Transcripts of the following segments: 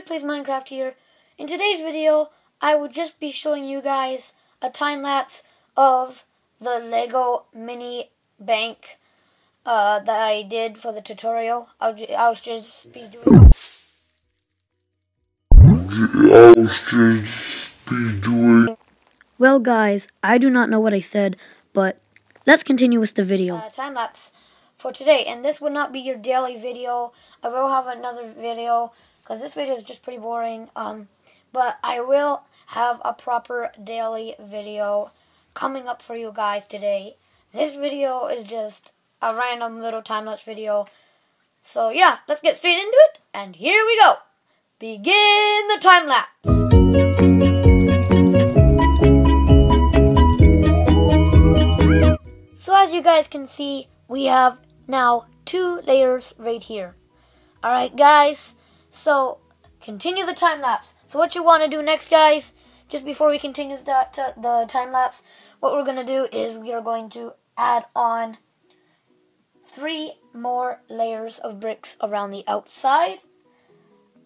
Plays Minecraft here. In today's video, I will just be showing you guys a time lapse of the Lego mini bank uh, that I did for the tutorial. I'll, I'll just be doing. I'll just be doing. Well, guys, I do not know what I said, but let's continue with the video. Uh, time lapse for today, and this will not be your daily video. I will have another video because this video is just pretty boring. Um, but I will have a proper daily video coming up for you guys today. This video is just a random little time-lapse video. So yeah, let's get straight into it. And here we go. Begin the time-lapse. So as you guys can see, we have now two layers right here. Alright guys, so continue the time lapse. So what you want to do next, guys, just before we continue the, the time lapse, what we're going to do is we are going to add on three more layers of bricks around the outside.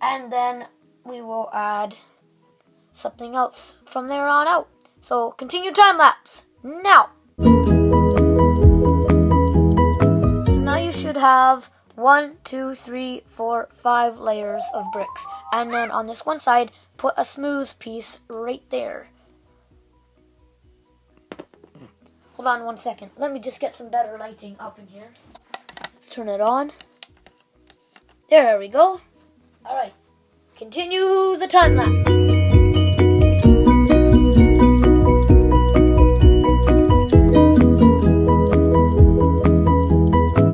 And then we will add something else from there on out. So continue time lapse now. So now you should have one, two, three, four, five layers of bricks. And then on this one side, put a smooth piece right there. Hold on one second. Let me just get some better lighting up in here. Let's turn it on. There we go. Alright. Continue the time lapse.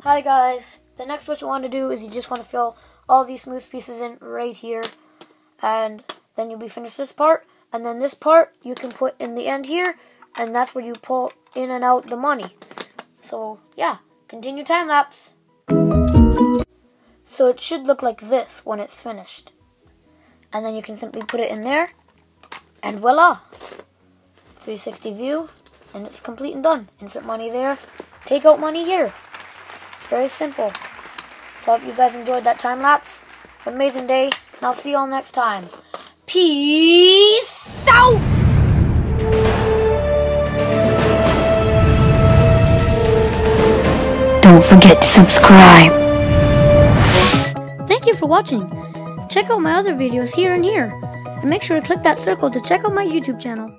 Hi guys, the next what you want to do is you just want to fill all these smooth pieces in right here. And then you'll be finished this part. And then this part you can put in the end here. And that's where you pull in and out the money. So yeah, continue time lapse. So it should look like this when it's finished. And then you can simply put it in there. And voila! 360 view. And it's complete and done. Insert money there. Take out money here. Very simple. So I hope you guys enjoyed that time lapse. Amazing day, and I'll see you all next time. Peace out! Don't forget to subscribe. Thank you for watching. Check out my other videos here and here. And make sure to click that circle to check out my YouTube channel.